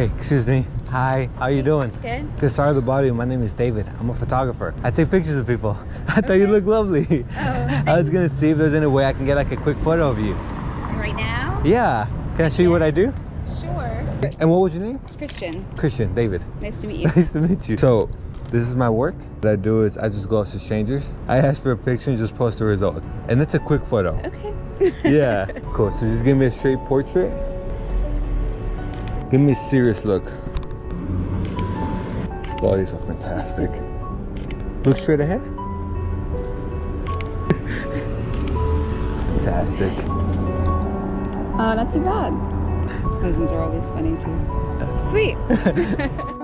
Hey, excuse me. Hi, how you doing? Good. Good, sorry to bother you. My name is David. I'm a photographer. I take pictures of people. I thought you Okay. looked lovely. Oh, I was gonna see if there's any way I can get like a quick photo of you. Right now? Yeah. Can I show you what I do? Sure. And what was your name? It's Christion. Christion, David. Nice to meet you. Nice to meet you. So, this is my work. What I do is I just go to strangers. I ask for a picture and just post the result. And it's a quick photo. Okay. yeah. Cool. So just give me a straight portrait. Give me a serious look. Oh, these are fantastic. Look straight ahead. fantastic. Oh, not too bad. Those ones are always funny too. Sweet.